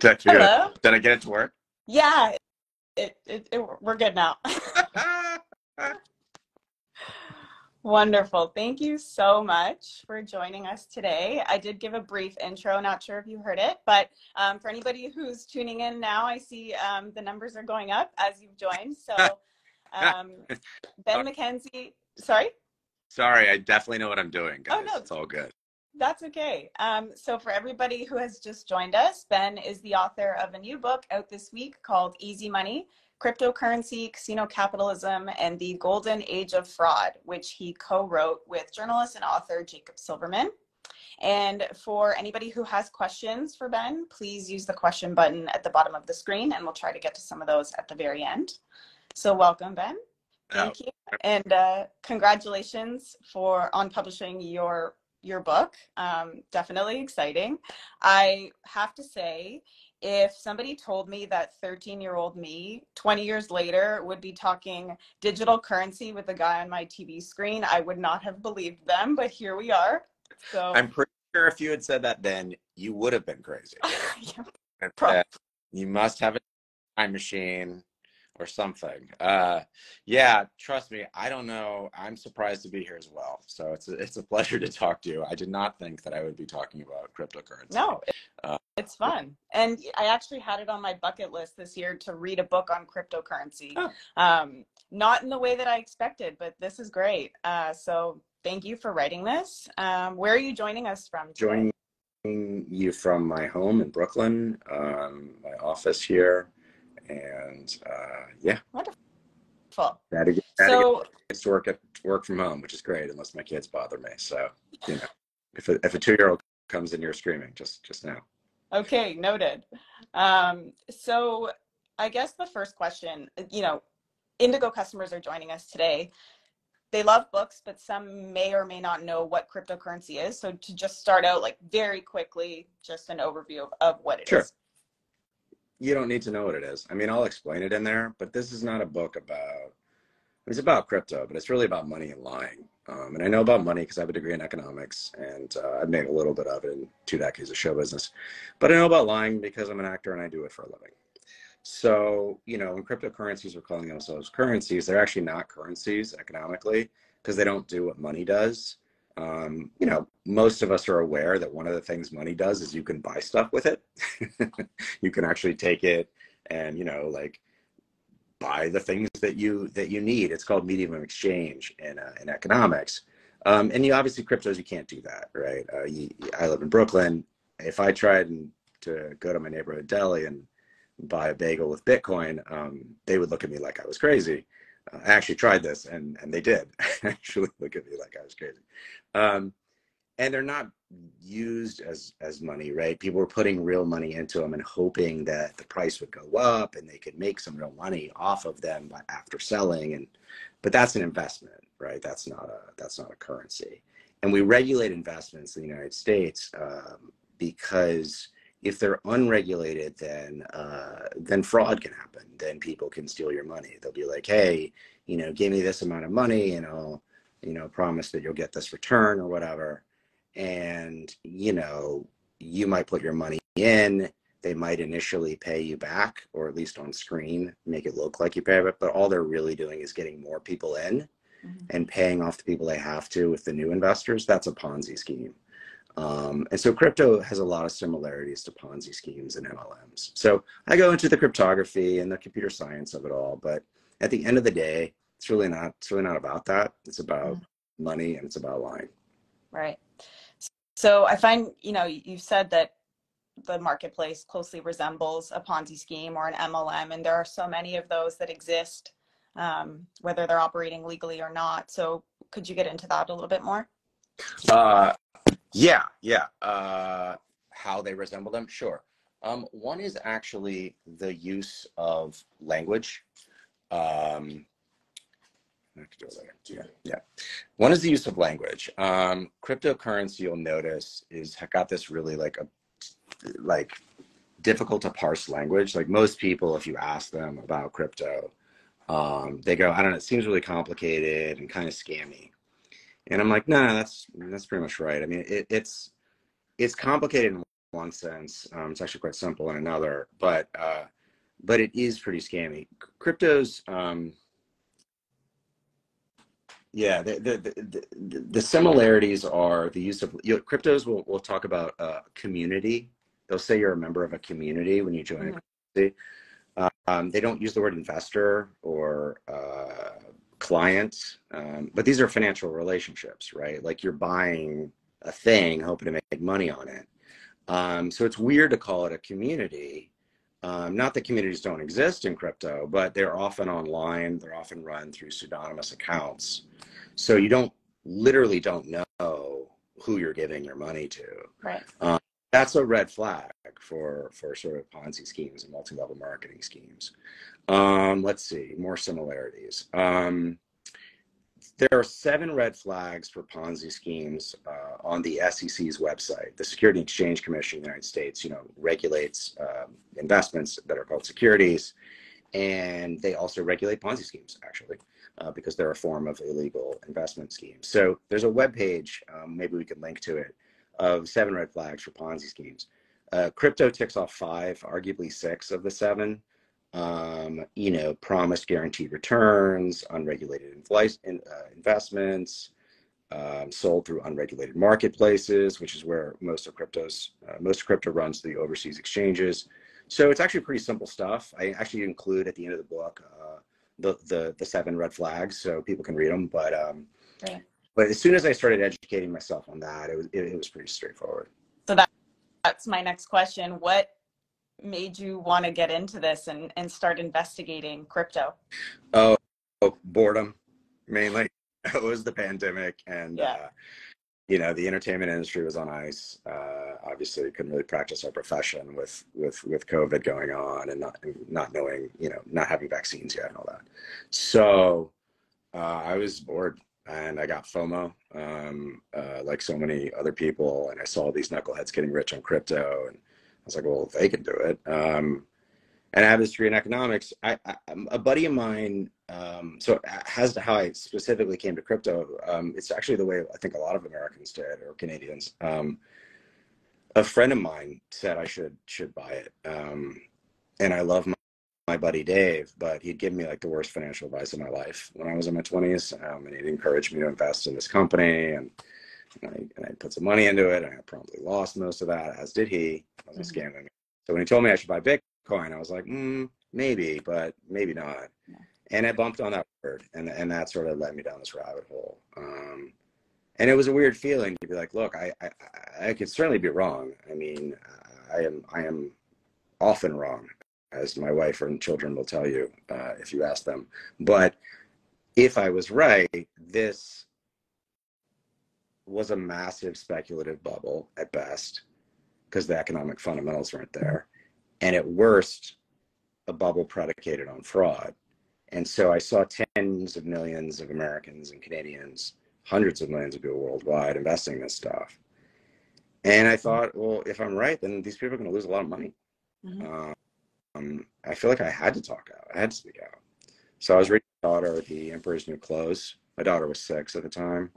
Did I, Hello. did I get it to work? Yeah, it, it, it, we're good now. Wonderful. Thank you so much for joining us today. I did give a brief intro, not sure if you heard it, but um, for anybody who's tuning in now, I see um, the numbers are going up as you've joined. So, um, Ben McKenzie, sorry? Sorry, I definitely know what I'm doing, guys. Oh, no. It's all good. That's okay. Um, so, for everybody who has just joined us, Ben is the author of a new book out this week called Easy Money Cryptocurrency, Casino Capitalism, and the Golden Age of Fraud, which he co wrote with journalist and author Jacob Silverman. And for anybody who has questions for Ben, please use the question button at the bottom of the screen, and we'll try to get to some of those at the very end. So, welcome, Ben. Thank you, and uh, congratulations for on publishing your your book. Um, definitely exciting. I have to say, if somebody told me that 13 year old me 20 years later would be talking digital currency with a guy on my TV screen, I would not have believed them. But here we are. So I'm pretty sure if you had said that then, you would have been crazy. Yeah, you must have a time machine or something. Uh, yeah, trust me, I don't know. I'm surprised to be here as well. So it's a, it's a pleasure to talk to you. I did not think that I would be talking about cryptocurrency. no, it- Uh, it's fun. And I actually had it on my bucket list this year to read a book on cryptocurrency. Oh. Um, not in the way that I expected, but this is great. Uh, so thank you for writing this. Um, where are you joining us from? today? Joining you from my home in Brooklyn, um, my office here, and uh, yeah, Wonderful. had to get, had to So get to work at work from home, which is great, unless my kids bother me. So you know, if a, if a two year old comes in here screaming, just just now. Okay, noted. Um, so I guess the first question, you know, Indigo customers are joining us today. They love books, but some may or may not know what cryptocurrency is. So to just start out, like very quickly, just an overview of, of what it is. You don't need to know what it is. I mean, I'll explain it in there, but this is not a book about. It's about crypto, but it's really about money and lying. Um, and I know about money because I have a degree in economics, and uh, I've made a little bit of it in two decades of show business. But I know about lying because I'm an actor and I do it for a living. So you know, when cryptocurrencies are calling themselves currencies, they're actually not currencies economically because they don't do what money does. Um, you know, most of us are aware that one of the things money does is you can buy stuff with it. you can actually take it and you know like buy the things that you that you need. It's called medium of exchange in, uh, in economics. Um, and you obviously cryptos you can't do that right? Uh, you, i live in brooklyn. If i tried to go to my neighborhood deli and buy a bagel with bitcoin um, they would look at me like i was crazy i actually tried this and and they did. Actually look at me like i was crazy. Um, and they're not used as as money right? People were putting real money into them and hoping that the price would go up and they could make some real money off of them by, after selling and but that's an investment right? That's not a that's not a currency. And we regulate investments in the united states um, because if they're unregulated then uh, then fraud can happen. Then people can steal your money. They'll be like hey you know give me this amount of money and i'll you know promise that you'll get this return or whatever. And you know you might put your money in. They might initially pay you back or at least on screen make it look like you pay it but all they're really doing is getting more people in Mhm. and paying off the people they have to with the new investors. That's a ponzi scheme um, and so crypto has a lot of similarities to ponzi schemes and mlms so i go into the cryptography and the computer science of it all but at the end of the day it's really not it's really not about that it's about money and it's about lying Right. So I find, you know, you've said that the marketplace closely resembles a Ponzi scheme or an MLM, and there are so many of those that exist, um, whether they're operating legally or not. So could you get into that a little bit more? Uh, yeah, yeah. Uh, how they resemble them? Sure. Um, one is actually the use of language. Um, I do it later. Yeah, yeah. One is the use of language. Um, cryptocurrency, you'll notice, is got this really like a like difficult to parse language. Like most people, if you ask them about crypto, um, they go, "I don't know. It seems really complicated and kind of scammy." And I'm like, "No, that's that's pretty much right. I mean, it, it's it's complicated in one sense. Um, it's actually quite simple in another, but uh, but it is pretty scammy. Cryptos, um, yeah, the, the, the, the, similarities are the use of you know, cryptos. We'll, we'll talk about uh, community. They'll say you're a member of a community when you join mm-hmm. a community. Um, they don't use the word investor or uh, client, um, but these are financial relationships, right? Like you're buying a thing, hoping to make money on it. Um, so it's weird to call it a community. Um, not that communities don't exist in crypto, but they're often online. They're often run through pseudonymous accounts. So you don't literally don't know who you're giving your money to. Right. Um, that's a red flag for for sort of Ponzi schemes and multi-level marketing schemes. Um, let's see more similarities. Um, there are seven red flags for Ponzi schemes uh, on the SEC's website. The Security Exchange Commission of the United States, you know, regulates um, investments that are called securities, and they also regulate Ponzi schemes, actually, uh, because they're a form of illegal investment schemes. So there's a web page, um, maybe we could link to it, of seven red flags for Ponzi schemes. Uh, crypto ticks off five, arguably six of the seven um, you know, promised guaranteed returns, unregulated in, uh, investments, um, sold through unregulated marketplaces, which is where most of cryptos, uh, most crypto runs through the overseas exchanges. So it's actually pretty simple stuff. I actually include at the end of the book uh, the, the the seven red flags so people can read them. But um, right. but as soon as I started educating myself on that, it was it, it was pretty straightforward. So that that's my next question. What made you want to get into this and, and start investigating crypto? Oh, oh boredom mainly. It was the pandemic and, yeah. uh, you know, the entertainment industry was on ice. Uh, obviously couldn't really practice our profession with, with, with COVID going on and not, not knowing, you know, not having vaccines yet and all that. So uh, I was bored and I got FOMO, um, uh, like so many other people. And I saw these knuckleheads getting rich on crypto and was like, well, if they can do it. Um, and I have history in economics. I, I, a buddy of mine, um, so as to how I specifically came to crypto, um, it's actually the way I think a lot of Americans did or Canadians. Um, a friend of mine said I should should buy it, um, and I love my, my buddy Dave, but he'd give me like the worst financial advice of my life when I was in my twenties, um, and he'd encourage me to invest in this company and and I, and I put some money into it and I promptly lost most of that, as did he. I was mm-hmm. scamming me. So when he told me I should buy Bitcoin, I was like, mm, maybe, but maybe not. Yeah. And I bumped on that word, and and that sort of led me down this rabbit hole. Um, and it was a weird feeling to be like, look, I, I I could certainly be wrong. I mean, I am I am often wrong, as my wife and children will tell you uh, if you ask them. But if I was right, this was a massive speculative bubble at best because the economic fundamentals weren't there. And at worst, a bubble predicated on fraud. And so I saw tens of millions of Americans and Canadians, hundreds of millions of people worldwide investing in this stuff. And I thought, well, if I'm right, then these people are going to lose a lot of money. Mm-hmm. Um, I feel like I had to talk out. I had to speak out. So I was reading my daughter The Emperor's New Clothes. My daughter was six at the time.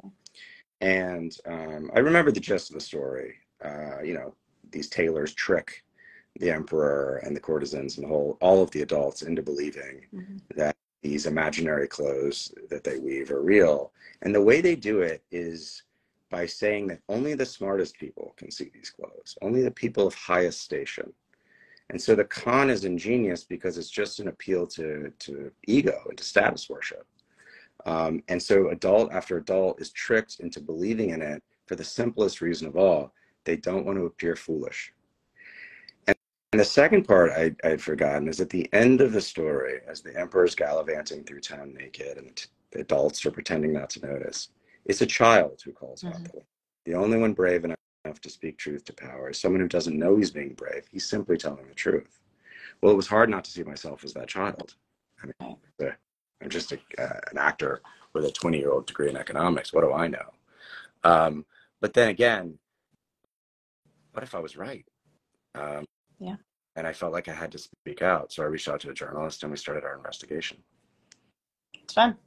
And um, I remember the gist of the story. Uh, you know, these tailors trick the emperor and the courtesans and the whole all of the adults into believing mm-hmm. that these imaginary clothes that they weave are real. And the way they do it is by saying that only the smartest people can see these clothes, only the people of highest station. And so the con is ingenious because it's just an appeal to, to ego and to status worship. Um, and so adult after adult is tricked into believing in it for the simplest reason of all. They don't want to appear foolish. And, and the second part I, I'd forgotten is at the end of the story, as the emperor's gallivanting through town naked and the, the adults are pretending not to notice, it's a child who calls mm-hmm. out the, the only one brave enough to speak truth to power is someone who doesn't know he's being brave. He's simply telling the truth. Well, it was hard not to see myself as that child. I mean, I'm just a, uh, an actor with a 20 year old degree in economics. What do I know? Um, but then again, what if I was right? Um, yeah. And I felt like I had to speak out. So I reached out to a journalist and we started our investigation. It's fun.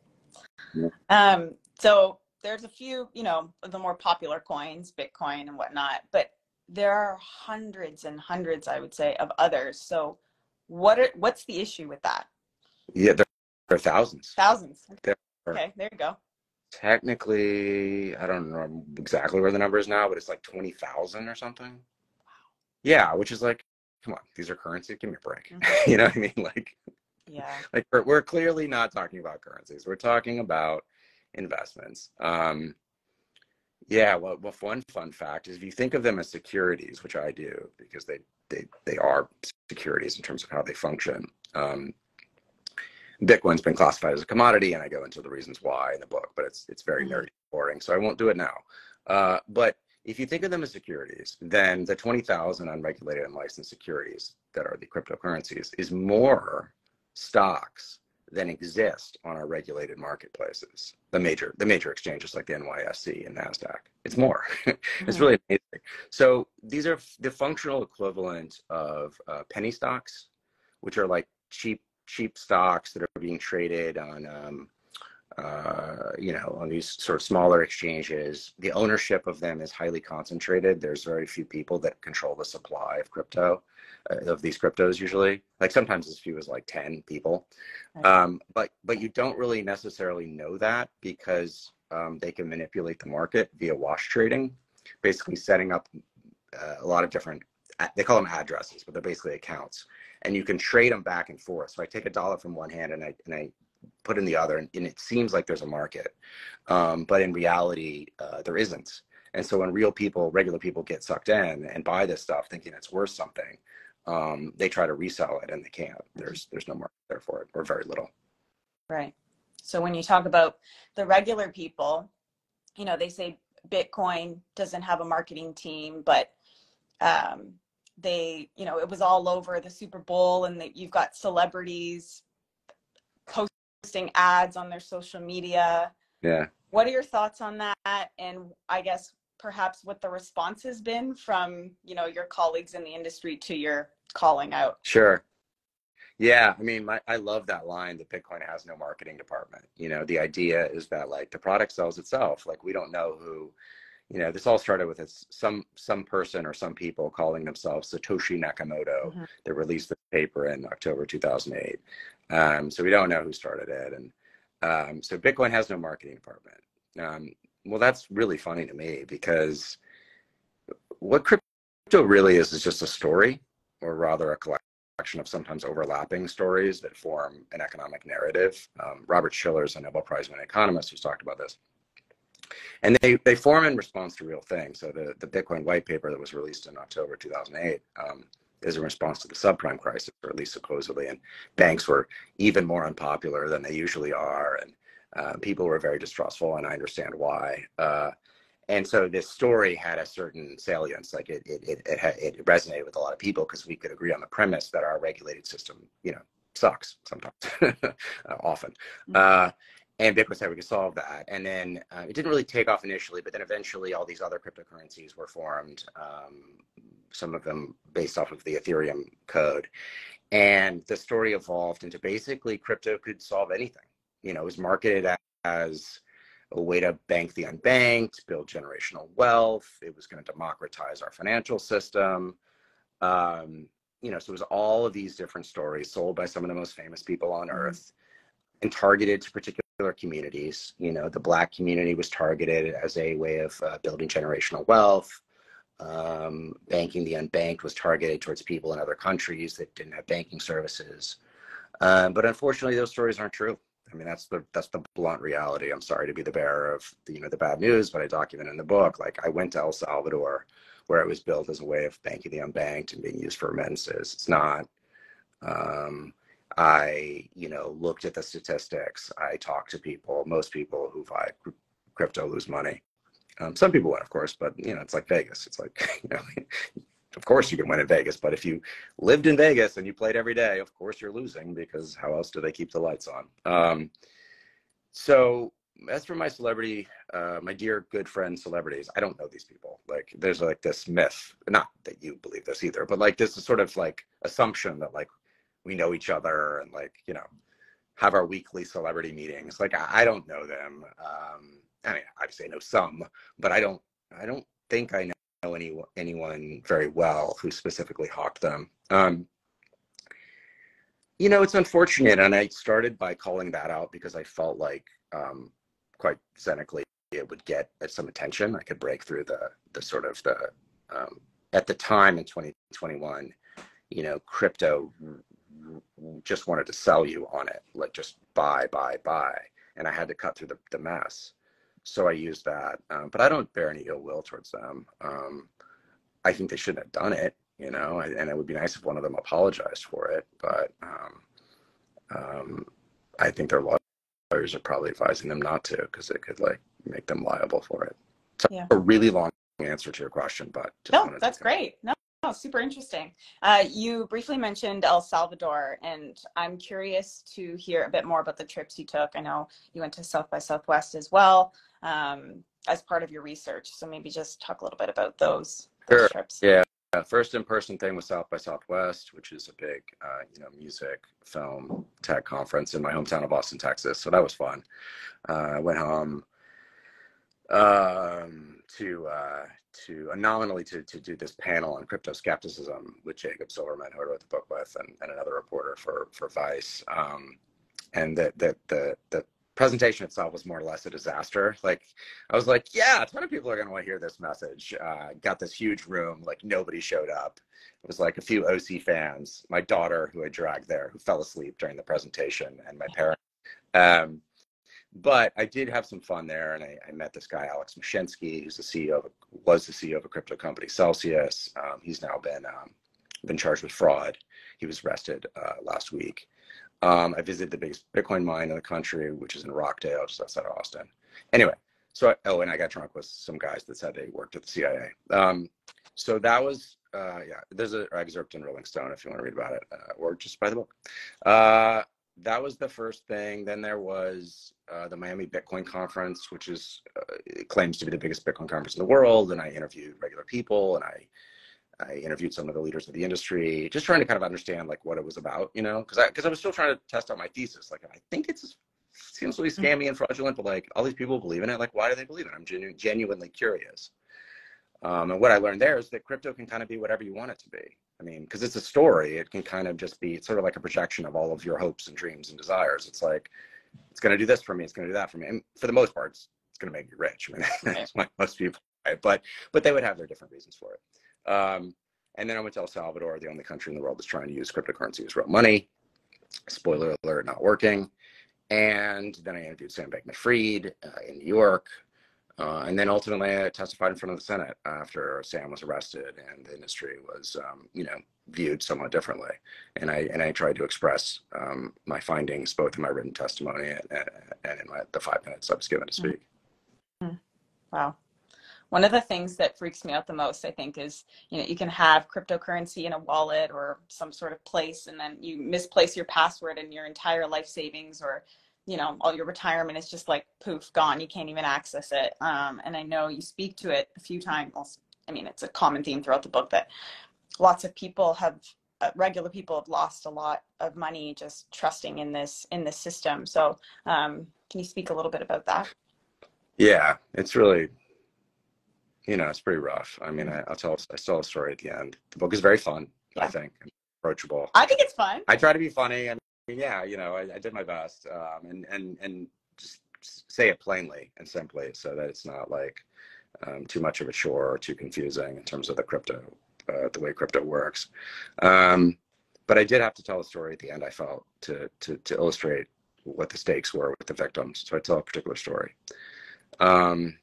Yeah. Um, so there's a few, you know, the more popular coins, Bitcoin and whatnot, but there are hundreds and hundreds, I would say, of others. So, what are what's the issue with that? Yeah, there, there are thousands. Thousands. There okay, there you go. Technically, I don't know exactly where the number is now, but it's like twenty thousand or something. Wow. Yeah, which is like, come on, these are currencies. Give me a break. Mm-hmm. you know what I mean? Like, yeah, like we're, we're clearly not talking about currencies. We're talking about investments. Um, yeah, well, well, one fun fact is if you think of them as securities, which I do because they they they are securities in terms of how they function. Um, Bitcoin's been classified as a commodity, and I go into the reasons why in the book, but it's it's very mm-hmm. nerdy boring, so I won't do it now. Uh, but if you think of them as securities, then the 20,000 unregulated and licensed securities that are the cryptocurrencies is more stocks than exist on our regulated marketplaces, the major the major exchanges like the NYSE and Nasdaq. It's more. Mm-hmm. it's really amazing. So these are the functional equivalent of uh, penny stocks, which are like cheap cheap stocks that are being traded on um, uh, you know, on these sort of smaller exchanges. The ownership of them is highly concentrated. There's very few people that control the supply of crypto, uh, of these cryptos usually. Like sometimes as few as like 10 people. Um, but but you don't really necessarily know that because um, they can manipulate the market via wash trading, basically setting up uh, a lot of different. They call them addresses, but they're basically accounts, and you can trade them back and forth. So I take a dollar from one hand and I and I put in the other, and, and it seems like there's a market, um, but in reality, uh, there isn't. And so when real people, regular people, get sucked in and buy this stuff thinking it's worth something, um, they try to resell it and they can't. There's there's no market there for it, or very little. Right. So when you talk about the regular people, you know, they say Bitcoin doesn't have a marketing team, but um, they, you know, it was all over the Super Bowl, and that you've got celebrities posting ads on their social media. Yeah. What are your thoughts on that? And I guess perhaps what the response has been from, you know, your colleagues in the industry to your calling out. Sure. Yeah, I mean, my, I love that line that Bitcoin has no marketing department. You know, the idea is that like the product sells itself. Like we don't know who, you know, this all started with some some person or some people calling themselves Satoshi Nakamoto mm-hmm. that released the paper in October 2008. Um, so we don't know who started it, and um, so Bitcoin has no marketing department. Um, well, that's really funny to me because what crypto really is is just a story, or rather a collection of sometimes overlapping stories that form an economic narrative. Um, Robert Shiller is a Nobel Prize winning economist who's talked about this. And they, they form in response to real things. So the, the Bitcoin white paper that was released in October 2008 um, is a response to the subprime crisis, or at least supposedly. And banks were even more unpopular than they usually are, and uh, people were very distrustful, and I understand why. Uh, and so this story had a certain salience, like it it it it, had, it resonated with a lot of people because we could agree on the premise that our regulated system, you know, sucks sometimes, often. Mm-hmm. Uh, and Bitcoin said we could solve that. And then uh, it didn't really take off initially, but then eventually all these other cryptocurrencies were formed. Um, some of them based off of the Ethereum code. And the story evolved into basically crypto could solve anything. You know, it was marketed as a way to bank the unbanked, build generational wealth. It was going to democratize our financial system. Um, you know, so it was all of these different stories sold by some of the most famous people on mm-hmm. earth and targeted to particular communities. You know, the Black community was targeted as a way of uh, building generational wealth. Um, banking the unbanked was targeted towards people in other countries that didn't have banking services. Um, but unfortunately, those stories aren't true. I mean, that's the that's the blunt reality. I'm sorry to be the bearer of the, you know the bad news, but I document in the book. Like I went to El Salvador, where it was built as a way of banking the unbanked and being used for remittances. It's not. Um, I, you know, looked at the statistics. I talked to people. Most people who buy crypto lose money. Um, some people win, of course, but you know, it's like Vegas. It's like, you know, of course you can win in Vegas, but if you lived in Vegas and you played every day, of course you're losing because how else do they keep the lights on? Um, so as for my celebrity, uh, my dear good friend celebrities, I don't know these people. Like there's like this myth, not that you believe this either, but like this is sort of like assumption that like we know each other and like, you know, have our weekly celebrity meetings. Like I, I don't know them. Um, I mean, I know some, but I don't. I don't think I know any anyone very well who specifically hawked them. Um, you know, it's unfortunate, and I started by calling that out because I felt like, um, quite cynically, it would get some attention. I could break through the the sort of the um, at the time in 2021, you know, crypto just wanted to sell you on it, like just buy, buy, buy, and I had to cut through the, the mess. So I used that, um, but I don't bear any ill will towards them. Um, I think they shouldn't have done it, you know, and it would be nice if one of them apologized for it. But um, um I think their lawyers are probably advising them not to because it could like make them liable for it. So yeah. a really long answer to your question, but no, that's great. No, no, super interesting. Uh, you briefly mentioned El Salvador, and I'm curious to hear a bit more about the trips you took. I know you went to South by Southwest as well um, as part of your research. So maybe just talk a little bit about those, those sure. trips. Yeah. First in-person thing was South by Southwest, which is a big, uh, you know, music, film, tech conference in my hometown of Austin, Texas. So that was fun. Uh, I went home um, to uh, to uh, nominally to to do this panel on crypto skepticism with Jacob Silverman, who I wrote the book with, and, and another reporter for for Vice. Um, and that the the the presentation itself was more or less a disaster. Like I was like, yeah, a ton of people are going to want to hear this message. Uh, got this huge room, like nobody showed up. It was like a few OC fans, my daughter who I dragged there, who fell asleep during the presentation, and my parents. Um, but I did have some fun there, and I, I met this guy Alex Mashinsky, who's the CEO of was the CEO of a crypto company, Celsius. Um, he's now been um, been charged with fraud. He was arrested uh, last week. Um, I visited the biggest Bitcoin mine in the country, which is in Rockdale, just outside of Austin. Anyway, so I, oh, and I got drunk with some guys that said they worked at the CIA. Um, so that was uh, yeah. There's an excerpt in Rolling Stone if you want to read about it, uh, or just buy the book. That was the first thing. Then there was uh, the Miami Bitcoin Conference, which is uh, claims to be the biggest Bitcoin conference in the world. And I interviewed regular people, and I I interviewed some of the leaders of the industry, just trying to kind of understand like what it was about, you know, because I because I was still trying to test out my thesis. Like I think it's seems really mm-hmm. scammy and fraudulent, but like all these people believe in it. Like why do they believe it? I'm genu- genuinely curious. Um, and what I learned there is that crypto can kind of be whatever you want it to be. I mean, because it's a story, it can kind of just be sort of like a projection of all of your hopes and dreams and desires. It's like, it's going to do this for me, it's going to do that for me. And for the most part, it's, it's going to make me rich. I mean, that's why most people, right? but but they would have their different reasons for it. Um, and then I went to El Salvador, the only country in the world that's trying to use cryptocurrency as real money. Spoiler alert, not working. And then I interviewed Sam Bankman-Fried uh, in New York. Uh, and then ultimately, I testified in front of the Senate after Sam was arrested, and the industry was, um, you know, viewed somewhat differently. And I and I tried to express um, my findings both in my written testimony and, and in my, the five minutes I was given to mm-hmm. speak. Mm-hmm. Wow. One of the things that freaks me out the most, I think, is you know you can have cryptocurrency in a wallet or some sort of place, and then you misplace your password, and your entire life savings or you know all your retirement is just like poof gone you can't even access it um, and i know you speak to it a few times i mean it's a common theme throughout the book that lots of people have uh, regular people have lost a lot of money just trusting in this in this system so um, can you speak a little bit about that? Yeah it's really you know it's pretty rough. I mean I, will tell i tell a story at the end. The book is very fun yeah. i think approachable. I think it's fun. I try to be funny and yeah, you know, I, I did my best, um, and and and just say it plainly and simply, so that it's not like um, too much of a chore or too confusing in terms of the crypto, uh, the way crypto works. Um, but I did have to tell a story at the end. I felt to to to illustrate what the stakes were with the victims. So I tell a particular story. Um,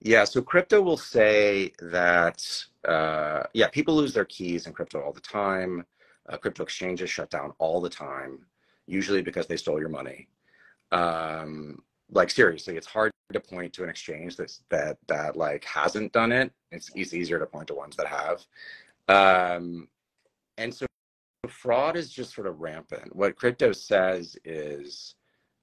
yeah, so crypto will say that uh, yeah, people lose their keys in crypto all the time uh, crypto exchanges shut down all the time, usually because they stole your money. Um, like seriously, it's hard to point to an exchange that's that that like hasn't done it. It's, it's easier to point to ones that have. Um, and so fraud is just sort of rampant. What crypto says is,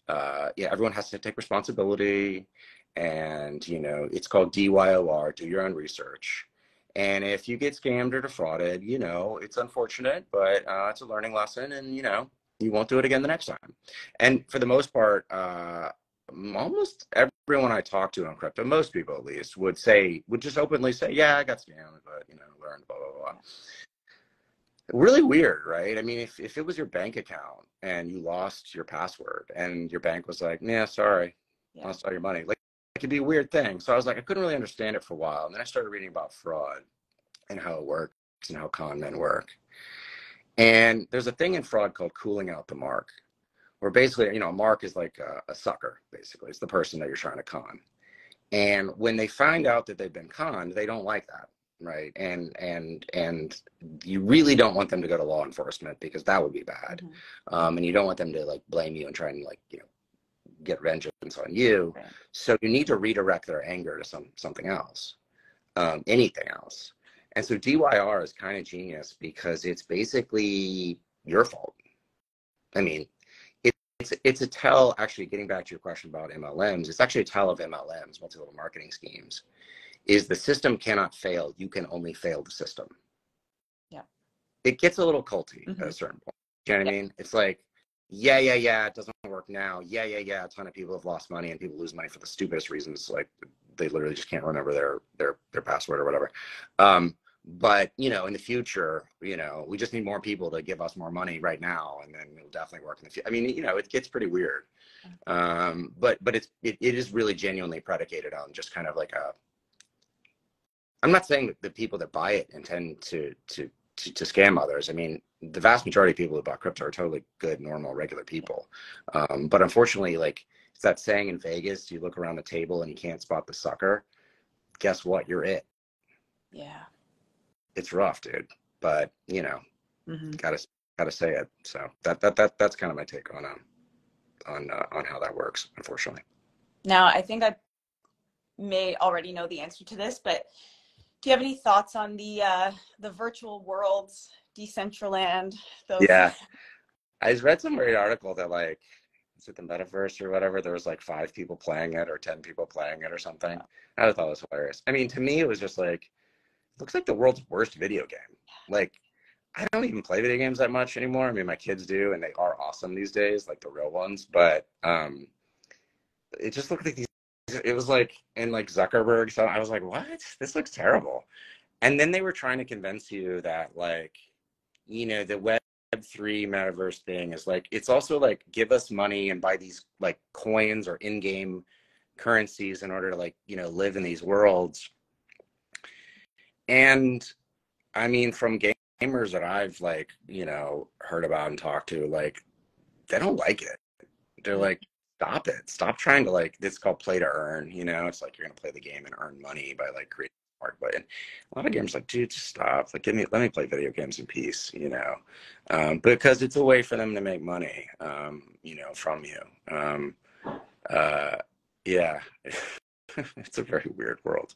uh, yeah, everyone has to take responsibility, and you know, it's called DYOR, do your own research. And if you get scammed or defrauded, you know, it's unfortunate, but uh, it's a learning lesson and, you know, you won't do it again the next time. And for the most part, uh, almost everyone I talk to on crypto, most people at least, would say, would just openly say, yeah, I got scammed, but, you know, learned, blah, blah, blah. Really weird, right? I mean, if, if it was your bank account and you lost your password and your bank was like, yeah, sorry, yeah. lost all your money, like it could be a weird thing. So I was like, I couldn't really understand it for a while. And then I started reading about fraud and how it works and how con men work. And there's a thing in fraud called cooling out the mark where basically, you know, a mark is like a, a sucker, basically. It's the person that you're trying to con. And when they find out that they've been conned, they don't like that right and and and you really don't want them to go to law enforcement because that would be bad mm-hmm. um, and you don't want them to like blame you and try and like you know get vengeance on you right. so you need to redirect their anger to some something else um, anything else and so DYOR is kind of genius because it's basically your fault i mean it's it's a tell. Actually, getting back to your question about MLMs, it's actually a tell of MLMs, multi-level marketing schemes. Is the system cannot fail? You can only fail the system. Yeah. It gets a little culty mm-hmm. at a certain point. You know what yeah. I mean? It's like, yeah, yeah, yeah, it doesn't work now. Yeah, yeah, yeah. A ton of people have lost money, and people lose money for the stupidest reasons, like they literally just can't remember their their their password or whatever. Um, but you know in the future you know we just need more people to give us more money right now and then it'll definitely work in the future i mean you know it gets pretty weird um, but but it's it, it is really genuinely predicated on just kind of like a i'm not saying that the people that buy it intend to to to, to scam others i mean the vast majority of people who bought crypto are totally good normal regular people um, but unfortunately like it's that saying in vegas you look around the table and you can't spot the sucker guess what you're it yeah it's rough, dude. But you know, mm-hmm. gotta gotta say it. So that that that that's kind of my take on um on uh, on how that works, unfortunately. Now, I think I may already know the answer to this, but do you have any thoughts on the uh, the virtual worlds, Decentraland? Those... Yeah, I read some weird article that like is it the metaverse or whatever? There was like five people playing it or ten people playing it or something. I thought it was hilarious. I mean, to me, it was just like looks like the world's worst video game. Like, I don't even play video games that much anymore. I mean, my kids do, and they are awesome these days, like the real ones. But um, it just looked like these. It was like in like Zuckerberg. So I was like, what? This looks terrible. And then they were trying to convince you that like, you know, the web three metaverse thing is like it's also like give us money and buy these like coins or in-game currencies in order to like you know live in these worlds and I mean, from gamers that I've like, you know, heard about and talked to, like, they don't like it. They're mm. like, stop it. Stop trying to like, it's called play to earn, you know, it's like you're going to play the game and earn money by like creating smart button. A lot of gamers like, dude, just stop. Like, give me, let me play video games in peace, you know, um, because it's a way for them to make money, um, you know, from you. Um, uh, yeah, it's a very weird world,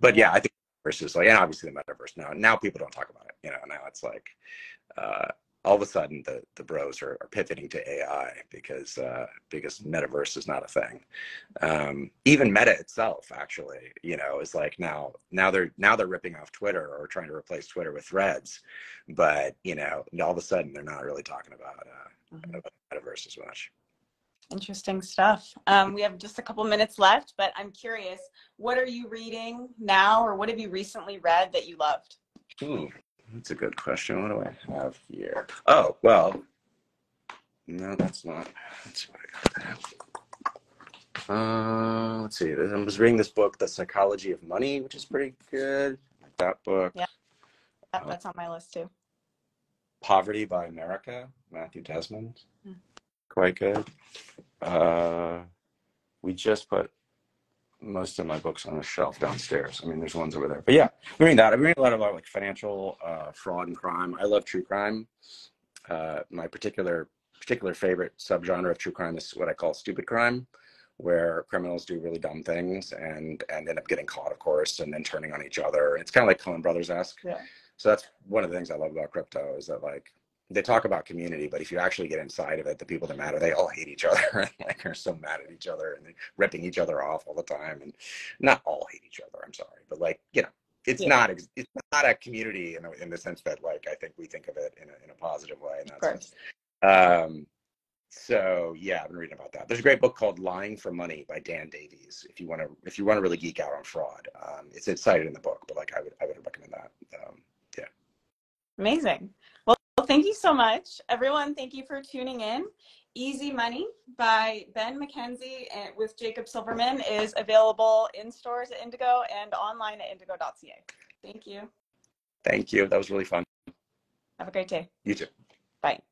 but yeah, I think versus like and obviously the metaverse now now people don't talk about it you know now it's like uh, all of a sudden the the bros are, are pivoting to ai because uh, because metaverse is not a thing um, even meta itself actually you know is like now now they're now they're ripping off twitter or trying to replace twitter with threads but you know all of a sudden they're not really talking about, uh, mm-hmm. about metaverse as much Interesting stuff. Um, we have just a couple minutes left, but I'm curious, what are you reading now, or what have you recently read that you loved? Ooh, that's a good question. What do I have here? Oh, well, no, that's not. That's what I got there. Uh, let's see. I was reading this book, The Psychology of Money, which is pretty good. that book. Yeah, that's on my list too. Poverty by America, Matthew Desmond. Mm quite good. Uh, we just put most of my books on a shelf downstairs. I mean, there's ones over there. But yeah, I'm reading that. I'm reading a lot about like financial uh, fraud and crime. I love true crime. Uh, my particular particular favorite subgenre of true crime is what I call stupid crime, where criminals do really dumb things and and end up getting caught, of course, and then turning on each other. It's kind of like Coen Brothers esque. Yeah. So that's one of the things I love about crypto is that like they talk about community, but if you actually get inside of it, the people that matter, they all hate each other and like are so mad at each other and ripping each other off all the time. And not all hate each other. I'm sorry, but like you know, it's yeah. not it's not a community in, a, in the sense that like I think we think of it in a, in a positive way. In that sense. Um, so yeah, I've been reading about that. There's a great book called Lying for Money by Dan Davies. If you want to, if you want to really geek out on fraud, um, it's, it's cited in the book, but like I would, I would recommend that. Um, yeah. Amazing. Well, thank you so much, everyone. Thank you for tuning in. Easy Money by Ben McKenzie eh, with Jacob Silverman is available in stores at Indigo and online at indigo.ca. Thank you. Thank you. That was really fun. Have a great day. You too. Bye.